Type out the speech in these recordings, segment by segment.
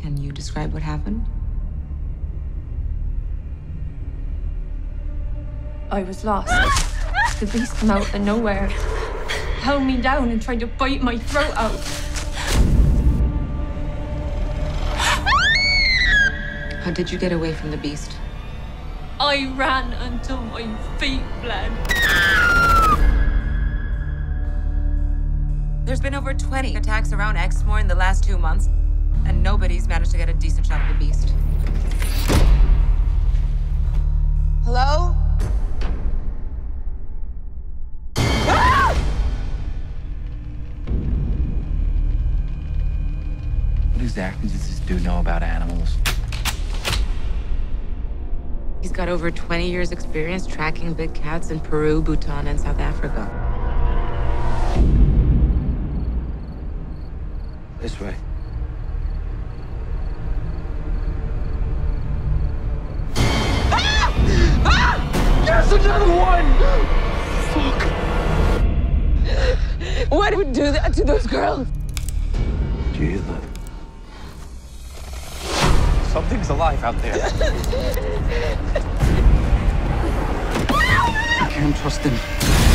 Can you describe what happened? I was lost. the beast came out of nowhere, held me down, and tried to bite my throat out. How did you get away from the beast? I ran until my feet bled. There's been over 20 attacks around Exmoor in the last two months, and nobody's managed to get a decent shot of the beast. Hello? Ah! What exactly does this dude know about animals? He's got over 20 years' experience tracking big cats in Peru, Bhutan, and South Africa. This way. Another one! Fuck. Why do we do that to those girls? Do you hear that? Something's alive out there. I can't trust him.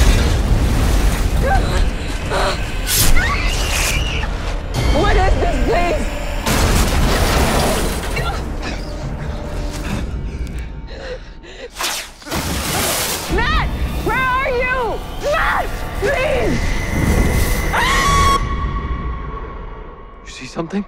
Please! You see something?